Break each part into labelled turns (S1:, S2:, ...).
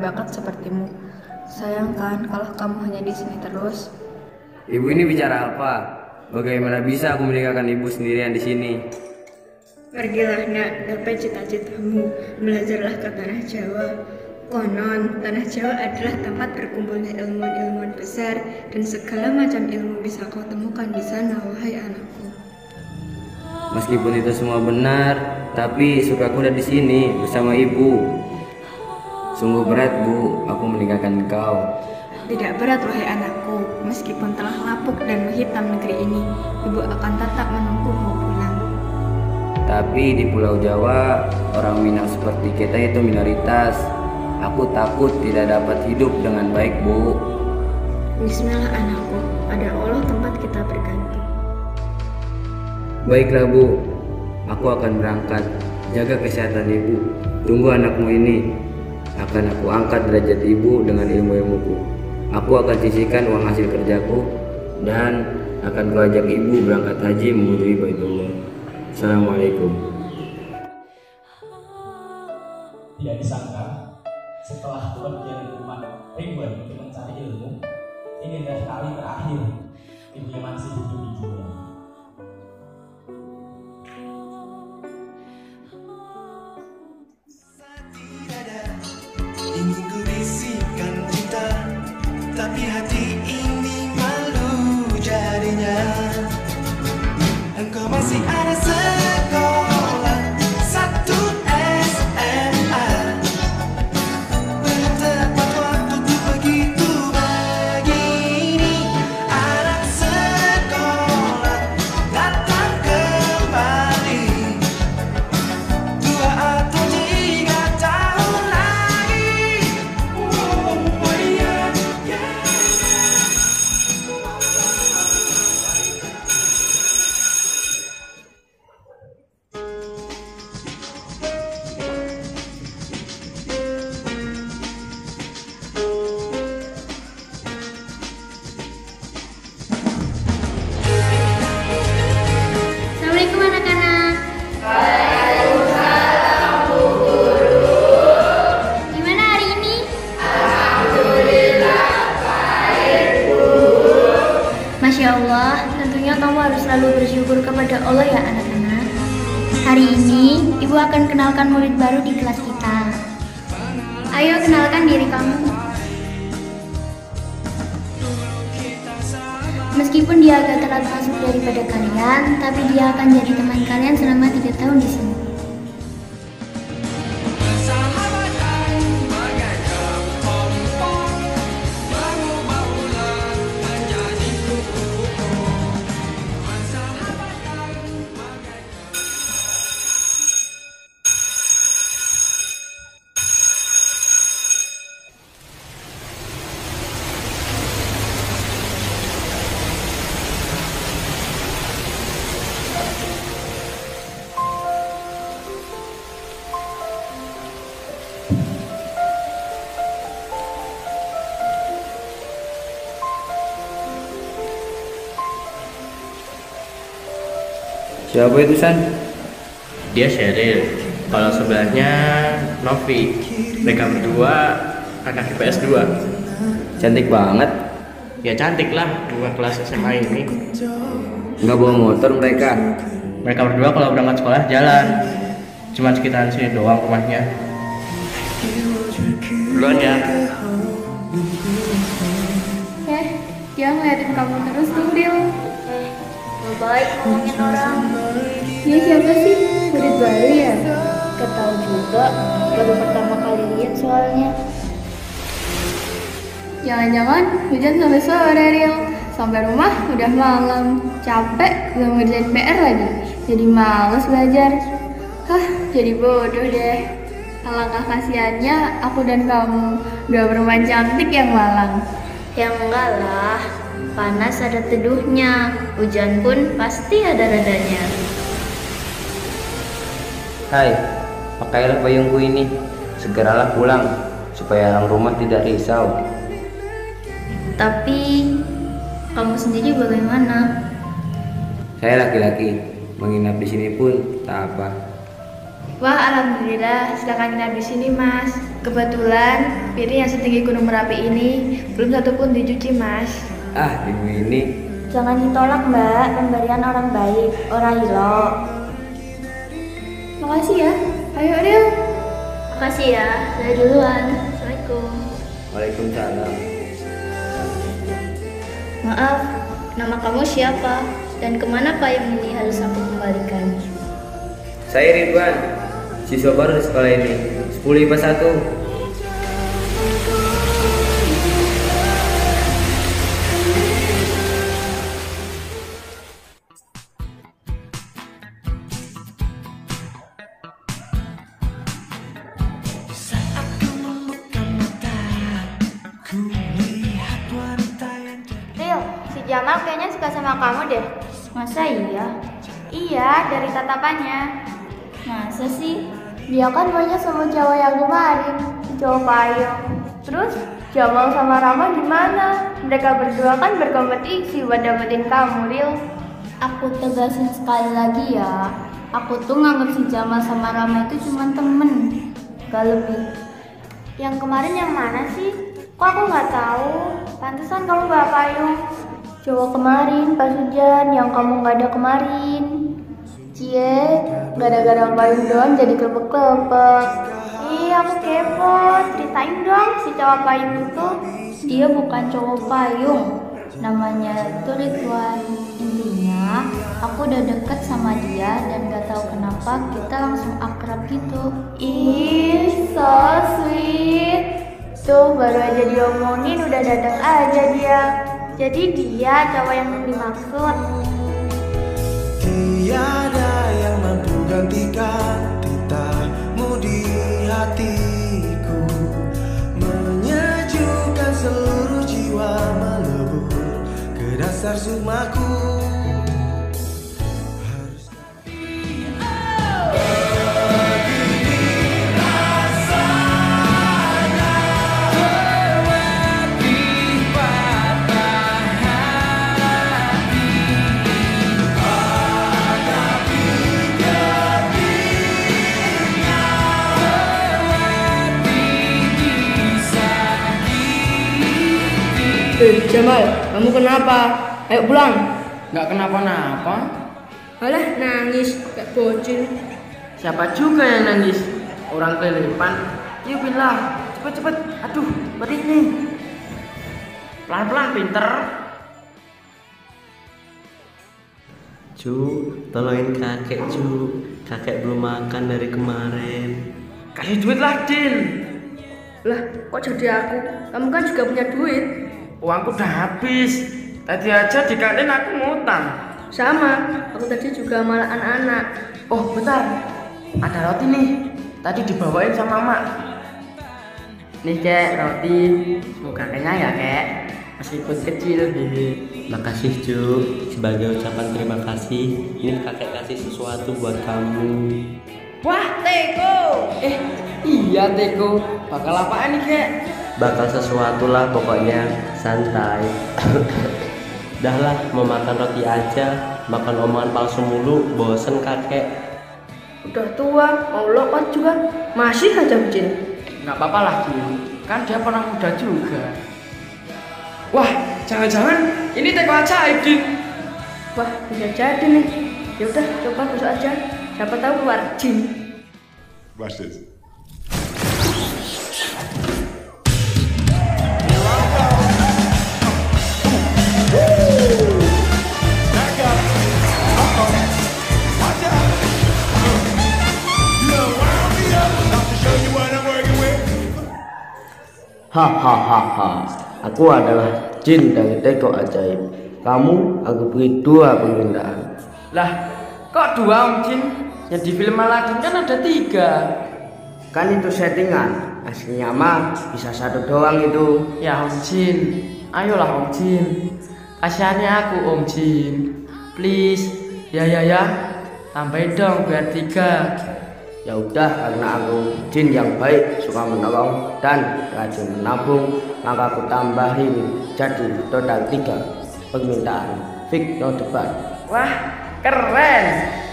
S1: berbakat sepertimu. Sayang kan kalau kamu hanya di sini terus.
S2: Ibu ini bicara apa? Bagaimana bisa aku meninggalkan ibu sendirian di sini?
S1: Pergilah nak, gapai cita-citamu, belajarlah ke tanah Jawa. Konon, tanah Jawa adalah tempat berkumpulnya ilmuwan-ilmuwan besar dan segala macam ilmu bisa kau temukan di sana, wahai anakku.
S2: Meskipun itu semua benar, tapi sukaku ada di sini bersama ibu. Sungguh berat bu, aku meninggalkan engkau.
S1: Tidak berat, wahai anakku, meskipun telah lapuk dan menghitam negeri ini, ibu akan tetap menunggumu pulang.
S2: Tapi di Pulau Jawa, orang Minang seperti kita itu minoritas. Aku takut tidak dapat hidup dengan baik bu.
S1: Bismillah anakku, pada Allah tempat kita bergantung.
S2: Baiklah bu, aku akan berangkat. Jaga kesehatan ibu. Tunggu anakmu ini. Akan aku angkat derajat ibu dengan ilmu-ilmuku. Aku akan sisihkan uang hasil kerjaku dan akan kuajak ibu berangkat haji mengunjungi Baitullah. Assalamualaikum.
S3: Tidak disangka, setelah kepergian umat Ridwan untuk mencari ilmu, ini adalah kali terakhir ibunya masih hidup di dunia.
S4: Tapi
S5: akan kenalkan murid baru di kelas kita. Ayo kenalkan diri kamu. Meskipun dia agak telat masuk daripada kalian, tapi dia akan jadi teman kalian selama tiga tahun di sini.
S2: Siapa itu San?
S6: Dia Sheryl. Kalau sebelahnya Novi. Mereka berdua anak IPS 2.
S2: Cantik banget.
S6: Ya cantik lah dua kelas SMA ini.
S2: Nggak bawa motor mereka.
S6: Mereka berdua kalau berangkat sekolah jalan. Cuma sekitaran sini doang rumahnya. Duluan ya.
S5: Eh, dia ngeliatin kamu terus tuh. Baik ngomongin orang. Dia siapa sih? Murid baru ya? Gak tau juga, baru pertama kali lihat soalnya. Jangan-jangan hujan sampai sore, Ril. Sampai rumah udah malam, capek, belum ngerjain PR lagi. Jadi males belajar. Hah, jadi bodoh deh. Alangkah kasihannya aku dan kamu Dua perempuan cantik yang malang
S7: Ya enggak lah, panas ada teduhnya, hujan pun pasti ada redanya.
S2: Hai, pakailah payungku ini. Segeralah pulang, supaya orang rumah tidak risau.
S7: Tapi kamu sendiri bagaimana?
S2: Saya laki-laki, menginap di sini pun tak apa.
S5: Wah alhamdulillah silakan nginap di sini mas Kebetulan piring yang setinggi gunung merapi ini Belum satu pun dicuci mas
S2: Ah, ibu ini
S7: Jangan ditolak mbak, pemberian orang baik, orang hilok.
S5: Makasih ya Ayo Ril
S7: Makasih ya, saya duluan. Assalamualaikum.
S2: Waalaikumsalam.
S7: Maaf, nama kamu siapa? Dan ke mana payung ini harus aku kembalikan?
S2: Saya Ridwan, siswa baru di sekolah ini. 10 IPA 1.
S5: Jamal kayaknya suka sama kamu deh
S7: Masa iya?
S5: Iya, dari tatapannya
S7: Masa sih?
S5: Dia kan maunya sama cowok yang kemarin cowok payung Terus Jamal sama Rama gimana? Mereka berdua kan berkompetisi buat dapetin kamu, Ril
S7: Aku tegasin sekali lagi ya. Aku tuh nganggap si Jamal sama Rama itu cuma temen, gak lebih.
S5: Yang kemarin yang mana sih? Kok aku nggak tahu? Pantesan kamu bawa payung. Cowok kemarin pas hujan yang kamu nggak ada kemarin. Cie, gara-gara payung doang jadi kelepek-kelepek. Iya, aku kepo. Ceritain dong si cowok payung itu.
S7: Dia bukan cowok payung, namanya itu Ridwan. Intinya, aku udah deket sama dia dan gak tahu kenapa kita langsung akrab gitu.
S5: Ih, so sweet. Tuh, baru aja diomongin udah datang aja dia. Jadi dia cowok yang dimaksud.
S8: Tiada yang mampu gantikan titamu di hatiku Menyejukkan seluruh jiwa melebur ke dasar sumaku
S1: Jamal, kamu kenapa? Ayo pulang.
S9: Nggak kenapa-napa.
S1: Alah, nangis, kayak bocil.
S9: Siapa juga yang nangis? Orang kelilipan. Yuk bilang, cepet-cepet. Aduh, berit nih. Pelan-pelan pinter.
S10: Cu, tolongin kakek cu Kakek belum makan dari kemarin
S9: Kasih duit lah, Din.
S1: Lah, kok jadi aku? Kamu kan juga punya duit.
S9: Uangku udah habis. Tadi aja dikaliin aku ngutang.
S1: Sama, aku tadi juga malah anak-anak.
S9: Oh, bentar. Ada roti nih. Tadi dibawain sama Mak. Nih, Kek, roti. Semoga kenyang ya, Kek. Meskipun kecil, hehe.
S10: Makasih cu Sebagai ucapan terima kasih Ini kakek kasih sesuatu buat kamu
S9: Wah, Teko. Eh, iya Teko. Bakal apaan nih, Kek?
S10: Bakal sesuatu lah pokoknya Santai Dah lah mau makan roti aja Makan omongan palsu mulu Bosen kakek
S1: Udah tua, mau lokot juga, masih aja bocil.
S9: Nggak apa-apa lah, Din. Kan dia pernah muda juga. Wah, jangan-jangan ini Teko ajaib, Din.
S1: Wah, bisa jadi nih. Ya udah, coba besok aja. Siapa tahu keluar jin.
S4: Watch this.
S2: Hahaha, aku adalah jin dari teko ajaib. Kamu aku beri dua permintaan.
S9: Lah, kok dua Om Jin? Yang di film Aladdin kan ada tiga.
S6: Kan itu settingan. Aslinya mah bisa satu doang itu.
S9: Ya Om Jin, ayolah Om Jin. Kasihannya aku Om Jin. Please, ya ya ya. Tambahin dong biar tiga.
S6: Ya udah karena aku jin yang baik suka menolong dan rajin menabung maka aku tambahin jadi total tiga permintaan fix no debat
S9: Wah, keren.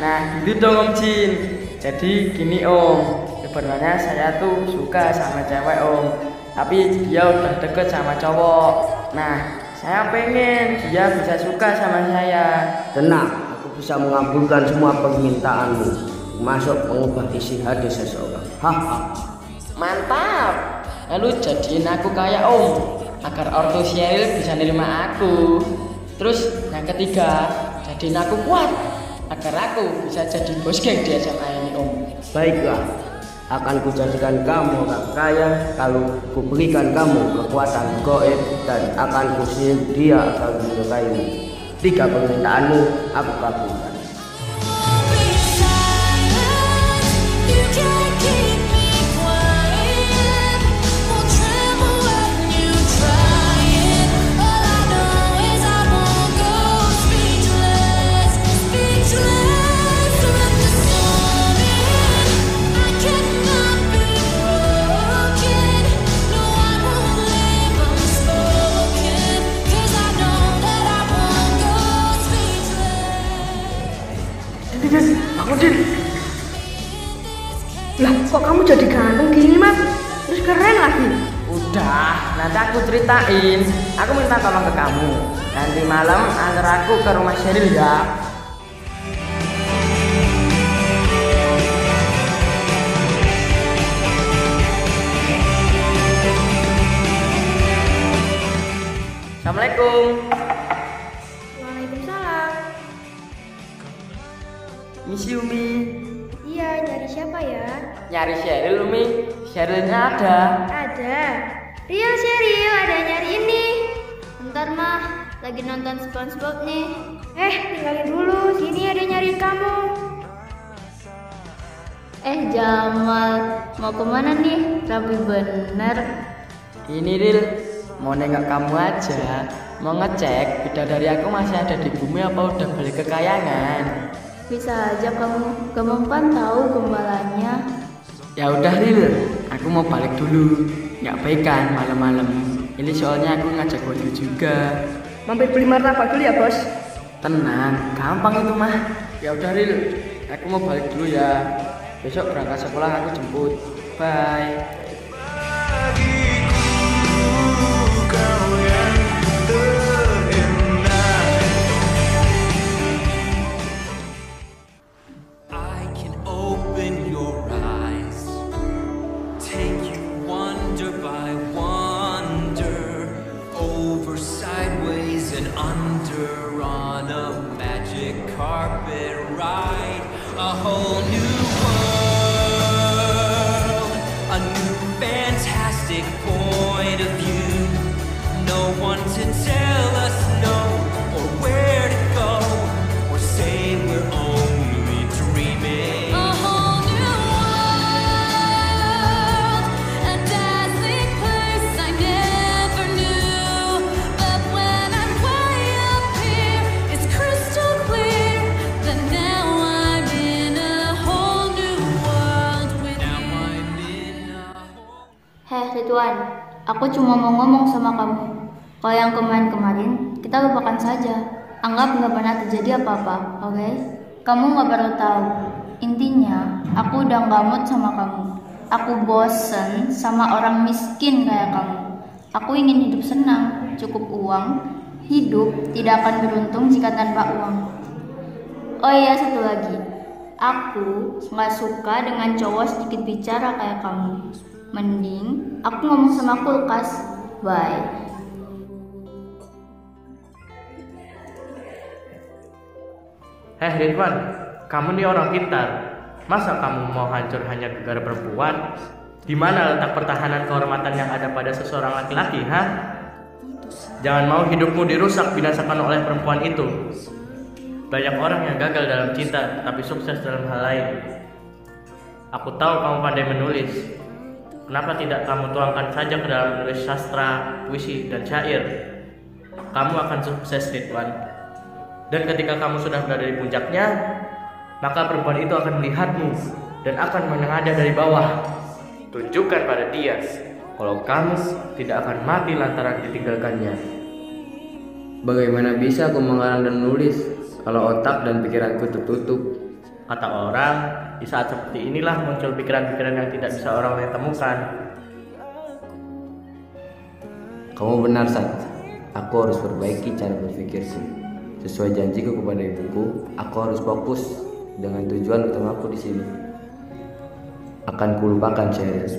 S9: Nah, gitu dong Om Jin. Jadi gini Om, sebenarnya saya tuh suka sama cewek Om. Tapi dia udah deket sama cowok. Nah, saya pengen dia bisa suka sama saya.
S6: tenang aku bisa mengabulkan semua permintaanmu masuk mengubah isi hati seseorang haha
S9: Mantap. Lalu jadiin aku kayak Om agar ortu Sheryl bisa nerima aku. Terus yang ketiga, jadiin aku kuat agar aku bisa jadi bos geng di SMA ini Om.
S6: baiklah akan kujadikan kamu orang kaya kalau kuberikan kamu kekuatan goib dan akan kusihir dia akan menyukaimu tiga permintaanmu aku kabulkan
S11: kamu jadi ganteng gini, Mas? Terus keren lagi.
S9: Udah, nanti aku ceritain. Aku minta tolong ke kamu. Nanti malam antar aku ke rumah Sheryl ya. Assalamualaikum.
S5: Waalaikumsalam.
S9: Miss Yumi.
S5: Iya, nyari siapa ya?
S9: Nyari Sheryl Umi. Sherylnya ada.
S5: Ada. Rio Sheryl, ada nyari ini. Bentar mah, lagi nonton SpongeBob nih. Eh, tinggalin dulu. Sini ada nyari kamu.
S7: Eh Jamal, mau ke mana nih? Rapi bener.
S9: Ini Ril, mau nengok kamu aja. Mau ngecek bidadari aku masih ada di bumi apa udah balik ke kayangan.
S7: Bisa aja kamu, gampang tahu gembalanya.
S9: Ya udah Ril, aku mau balik dulu. Nggak baik kan malam-malam. Ini soalnya aku ngajak Wadu juga.
S11: Mampir beli martabak dulu ya, Bos.
S9: Tenang, gampang itu mah. Ya udah Ril, aku mau balik dulu ya. Besok berangkat sekolah aku jemput. Bye.
S7: Aku cuma mau ngomong sama kamu. Kalau yang kemarin-kemarin, kita lupakan saja. Anggap nggak pernah terjadi apa-apa, oke? Kamu nggak perlu tahu. Intinya, aku udah nggak mood sama kamu. Aku bosen sama orang miskin kayak kamu. Aku ingin hidup senang, cukup uang. Hidup tidak akan beruntung jika tanpa uang. Oh iya, satu lagi. Aku nggak suka dengan cowok sedikit bicara kayak kamu. Mending aku ngomong sama kulkas. Bye.
S12: Heh Ridwan, kamu nih orang pintar. Masa kamu mau hancur hanya gara perempuan? Di mana letak pertahanan kehormatan yang ada pada seseorang laki-laki, ha? Jangan mau hidupmu dirusak binasakan oleh perempuan itu. Banyak orang yang gagal dalam cinta tapi sukses dalam hal lain. Aku tahu kamu pandai menulis. Kenapa tidak kamu tuangkan saja ke dalam menulis sastra, puisi, dan syair? Kamu akan sukses, Ridwan. Dan ketika kamu sudah berada di puncaknya, maka perempuan itu akan melihatmu dan akan menengadah dari bawah. Tunjukkan pada dia kalau kamu tidak akan mati lantaran ditinggalkannya.
S2: Bagaimana bisa aku mengarang dan menulis kalau otak dan pikiranku tertutup?
S12: Kata orang, di saat seperti inilah muncul pikiran-pikiran yang tidak bisa orang lain temukan.
S2: Kamu benar, Sat. Aku harus perbaiki cara berpikirku. Sesuai janjiku kepada ibuku, aku harus fokus dengan tujuan utamaku di sini. Akan kulupakan Sheryl.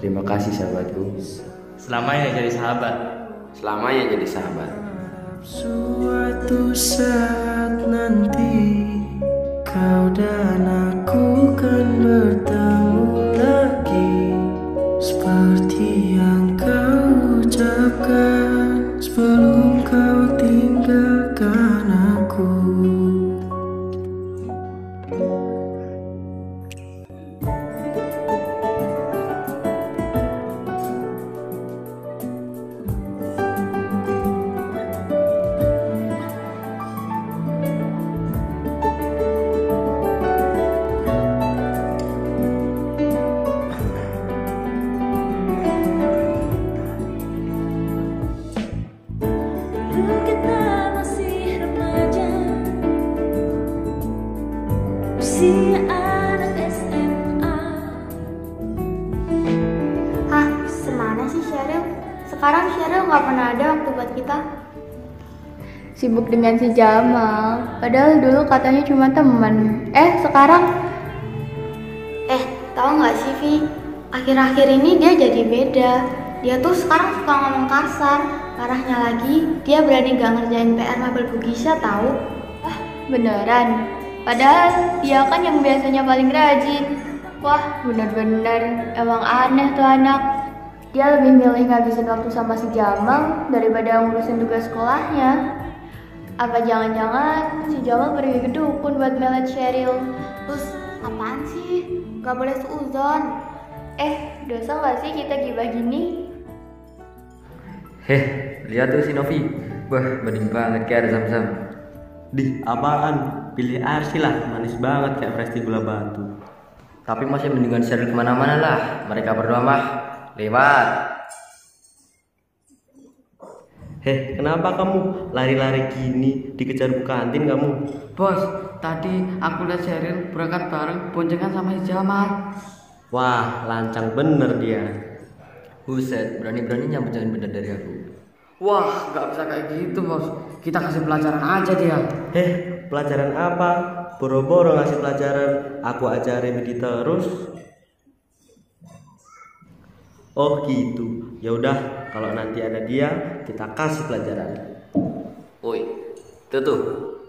S2: Terima kasih sahabatku.
S12: Selamanya jadi sahabat.
S2: Selamanya jadi sahabat.
S13: Suatu saat nanti kau dan aku kan bertemu lagi. Seperti
S5: si Jamal. Padahal dulu katanya cuma temen. Eh, sekarang
S1: Eh, tahu nggak sih Vi? Akhir-akhir ini dia jadi beda. Dia tuh sekarang suka ngomong kasar. Parahnya lagi, dia berani gak ngerjain PR Mabel Bugisha tahu?
S5: beneran. Padahal dia kan yang biasanya paling rajin. Wah, bener-bener emang aneh tuh anak. Dia lebih milih ngabisin waktu sama si Jamal daripada ngurusin tugas sekolahnya. Apa jangan-jangan si Jamal pergi ke dukun buat melet Sheryl?
S1: Terus apaan sih? Gak boleh seuzon.
S5: Eh, dosa gak sih kita gibah gini?
S2: Heh, lihat tuh si Novi. Wah, bening banget kayak ada zam-zam.
S10: Di apaan? Pilih Arsi lah, manis banget kayak Presti gula batu.
S2: Tapi masih mendingan Sheryl ke mana-mana lah. Mereka berdua mah lewat.
S10: Heh, kenapa kamu lari-lari gini dikejar bu kantin kamu?
S9: Bos, tadi aku lihat Sheryl berangkat bareng boncengan sama si Jamal.
S10: Wah, lancang bener dia.
S2: Buset, berani-berani nyambut jangan beda dari aku.
S9: Wah, nggak bisa kayak gitu bos. Kita kasih pelajaran aja dia.
S10: Heh, pelajaran apa? Boro-boro ngasih pelajaran, aku aja remedi terus. Oh gitu. Ya udah, kalau nanti ada dia, kita kasih pelajaran.
S2: Woi, itu tuh.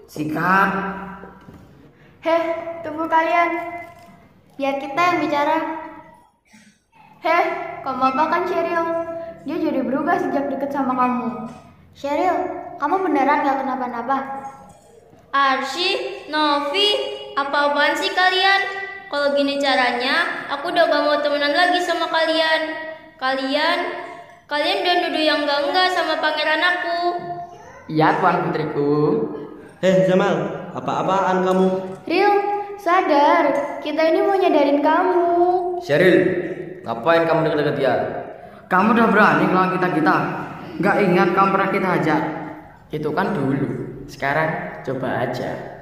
S9: Sikat.
S5: Heh, tunggu kalian. Biar kita yang bicara. Heh, kamu apa kan Sheryl? Dia jadi berubah sejak deket sama kamu.
S1: Sheryl, kamu beneran gak kenapa-napa?
S7: Arsi, Novi, apa-apaan sih kalian? Kalau gini caranya, aku udah gak mau temenan lagi sama kalian. Kalian, kalian udah nuduh yang enggak-enggak sama pangeran aku.
S9: Iya tuan putriku.
S10: Heh Jamal, apa-apaan kamu?
S5: Ril, sadar. Kita ini mau nyadarin kamu.
S2: Sheryl, ngapain kamu deket-deket dia?
S9: Kamu udah berani ngelawan kita kita. Nggak ingat kamu pernah kita ajak. Itu kan dulu. Sekarang coba aja.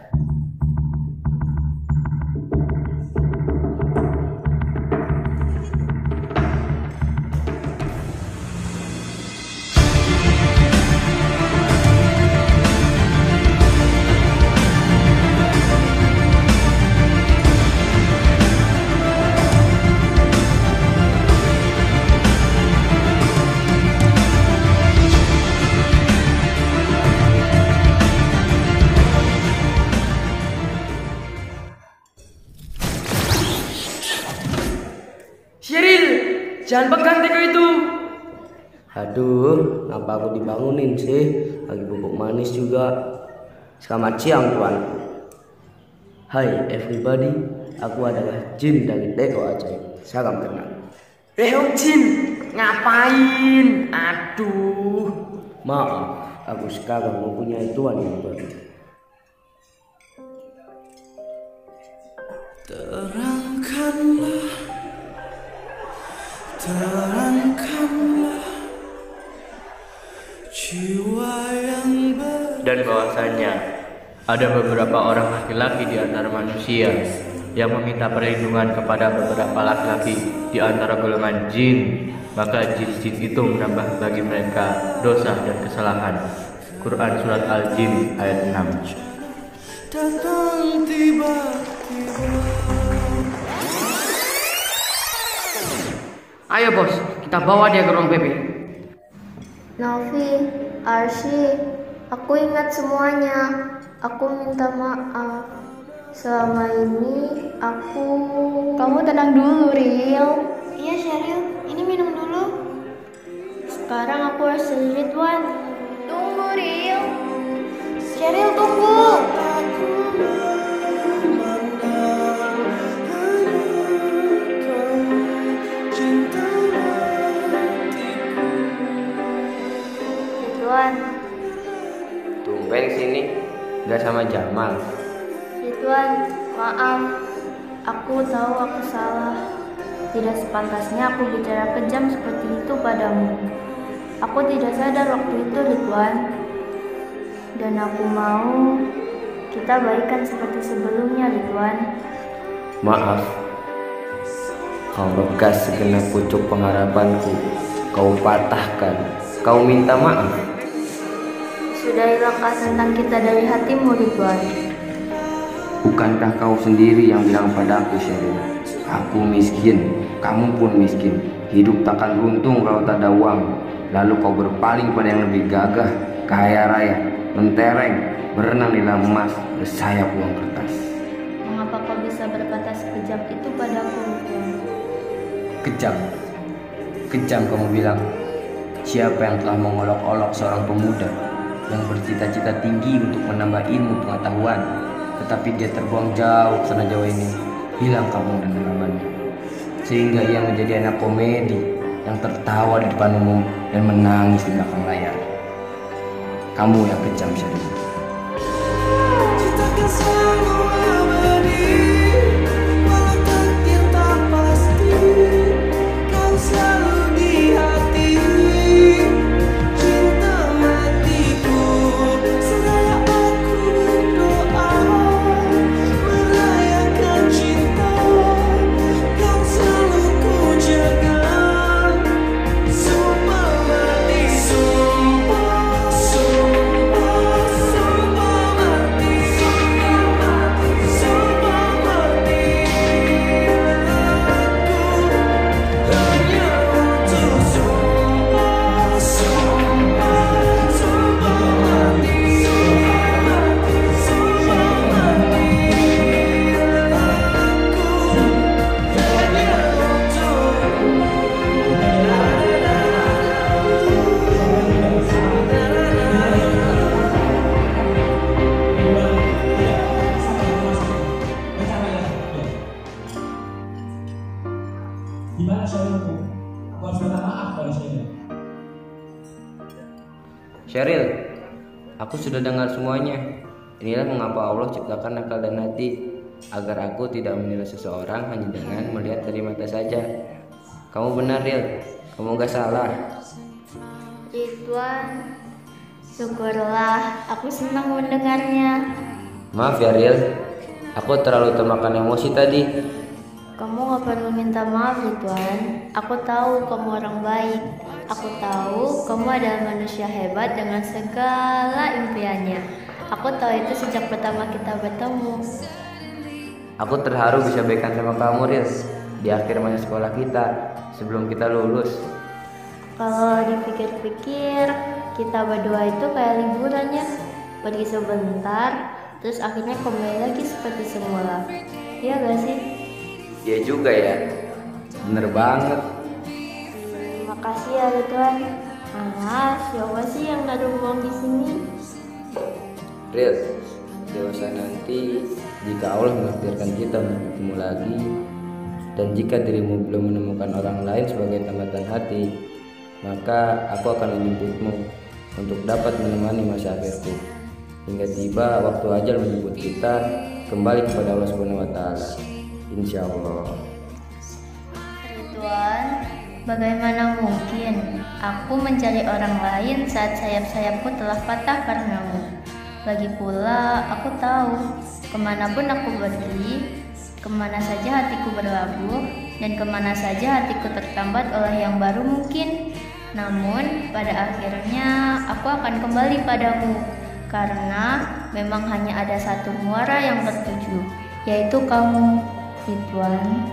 S6: Aduh, kenapa aku dibangunin sih? Lagi bubuk manis juga. Selamat siang, Tuan. Hi everybody, Aku adalah jin dari Deko Ajaib. Salam kenal.
S9: Eh Om Jin, ngapain? Aduh.
S6: Maaf, aku sekarang mempunyai tuan yang baru.
S12: Dan bahwasanya ada beberapa orang laki-laki di antara manusia yang meminta perlindungan kepada beberapa laki-laki di antara golongan jin, maka jin-jin itu menambah bagi mereka dosa dan kesalahan. Quran Surat Al-Jin ayat 6
S13: Datang tiba-tiba
S9: Ayo bos, kita bawa dia ke ruang PP.
S7: Novi, Arsy, aku ingat semuanya. Aku minta maaf. Selama ini aku...
S5: Kamu tenang dulu, Ril.
S7: Iya, Sheryl. Ini minum dulu. Sekarang aku harus jadi Ridwan. Tunggu, Ril. Sheryl, tunggu.
S2: Jamal.
S7: Ridwan, maaf. Aku tahu aku salah. Tidak sepantasnya aku bicara kejam seperti itu padamu. Aku tidak sadar waktu itu, Ridwan. Dan aku mau kita baikan seperti sebelumnya, Ridwan.
S2: Maaf, kau bekas segenap pucuk pengharapanku. Kau patahkan, kau minta maaf.
S7: Sudah hilangkah tentang kita dari hatimu, Ridwan?
S2: Bukankah kau sendiri yang bilang padaku, Sheryl? Aku miskin, kamu pun miskin. Hidup takkan beruntung kalau tak ada uang. Lalu kau berpaling pada yang lebih gagah, kaya raya, mentereng, berenang di dalam emas, bersayap uang kertas.
S7: Mengapa kau bisa berkata sekejam itu padaku, Ridwan?
S2: Kejam, kejam kamu bilang. Siapa yang telah mengolok-olok seorang pemuda yang bercita-cita tinggi untuk menambah ilmu pengetahuan, tetapi dia terbuang jauh sana jauh ini, hilang kampung dan halamannya. Sehingga ia menjadi anak komedi yang tertawa di depan umum dan menangis di belakang layar. Kamu yang kejam, Sheryl. Allah ciptakan akal dan hati agar aku tidak menilai seseorang hanya dengan melihat dari mata saja. Kamu benar, Ril. Kamu gak salah.
S7: Ridwan, syukurlah aku senang mendengarnya.
S2: Maaf ya, Ril. Aku terlalu termakan emosi tadi.
S7: Kamu gak perlu minta maaf, Ridwan. Aku tahu kamu orang baik. Aku tahu kamu adalah manusia hebat dengan segala impiannya. Aku tahu itu sejak pertama kita bertemu.
S2: Aku terharu bisa baikan sama kamu, Ril. Di akhir masa sekolah kita, sebelum kita lulus.
S7: Kalau dipikir-pikir, kita berdua itu kayak liburannya. Pergi sebentar, terus akhirnya kembali lagi seperti semula. Iya gak sih?
S2: Iya juga ya. Bener banget.
S7: Makasih ya Ridwan. Ah, siapa sih yang naruh uang di sini?
S2: Ril, dewasa nanti jika Allah menakdirkan kita untuk bertemu lagi dan jika dirimu belum menemukan orang lain sebagai tambatan hati, maka aku akan menjemputmu untuk dapat menemani masa akhirku hingga tiba waktu ajal menjemput kita kembali kepada Allah Subhanahu wa taala. Insya Allah.
S3: Ridwan, bagaimana mungkin aku mencari orang lain saat sayap-sayapku telah patah karenamu? Lagi pula, aku tahu ke mana pun aku pergi, ke mana saja hatiku berlabuh, dan ke mana saja hatiku tertambat oleh yang baru mungkin. Namun, pada akhirnya aku akan kembali padamu, karena memang hanya ada satu muara yang tertuju, yaitu kamu, Ridwan.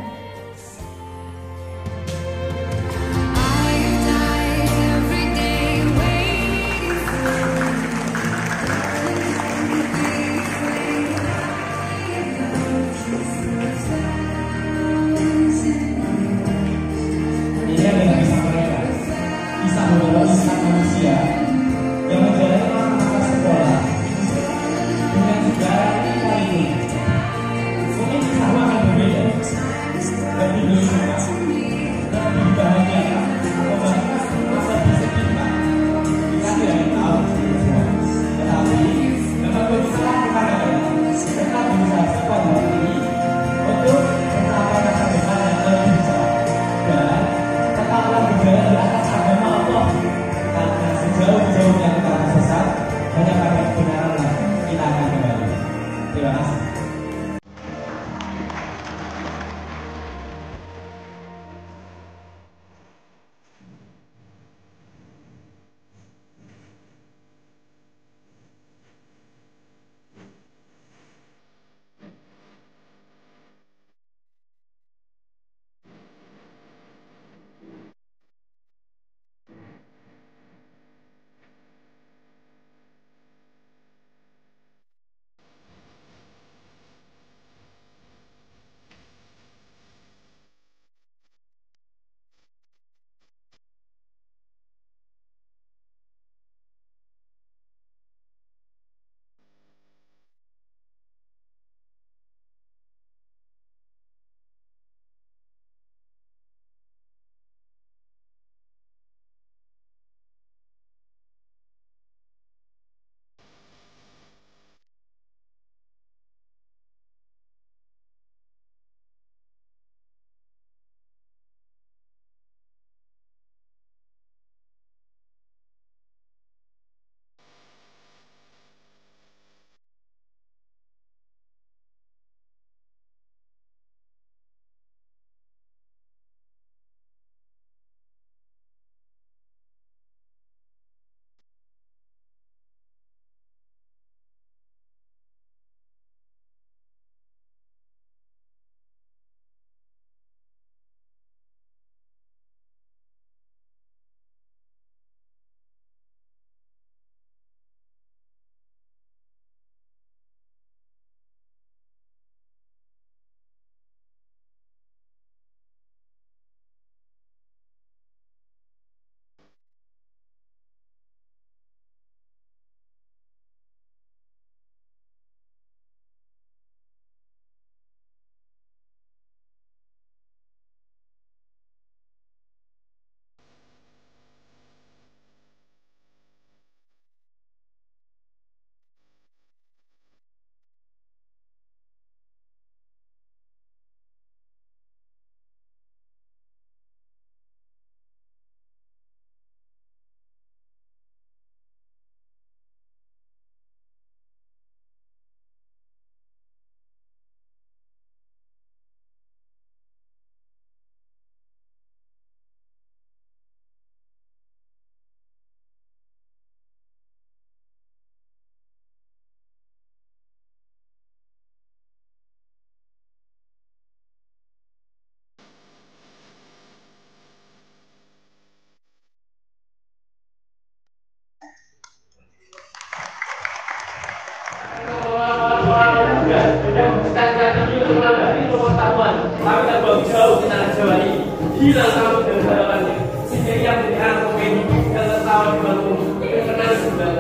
S12: Hilang kamu dari hadapannya Sehingga ia menjadi anak pemain yang tertawa di balumu Kenal sudah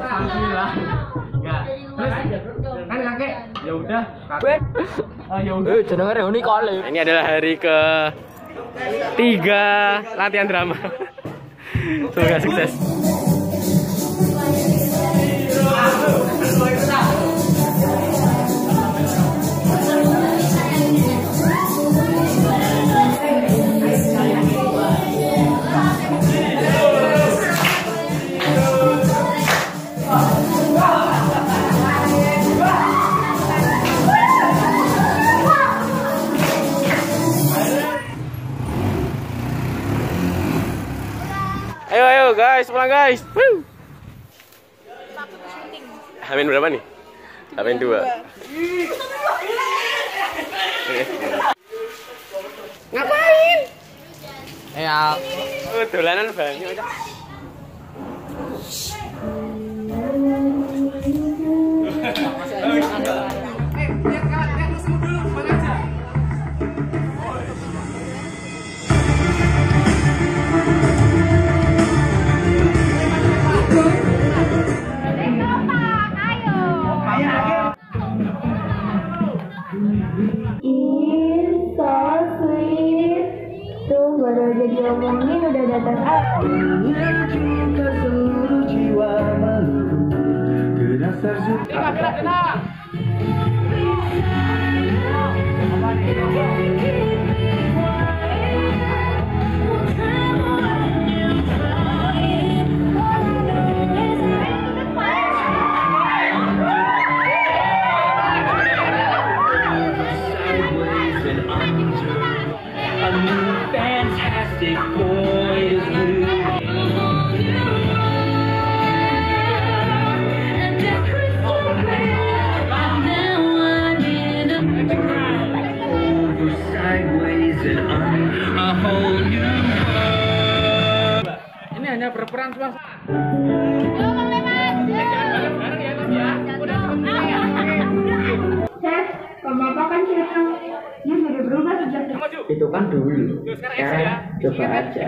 S9: Alhamdulillah. Enggak. Terus kan kakek ya udah
S8: Ayo. Eh, jenenge reuni kali. Ini adalah hari ke tiga latihan drama. Semoga sukses. Guys, pulang guys. Woo. Amin berapa nih? Amin dua. Ngapain? Ya. Oh, dolanan banyak. Hanya berperan swasta.
S14: Kan sejak
S13: Itu kan dulu. Sekarang coba aja.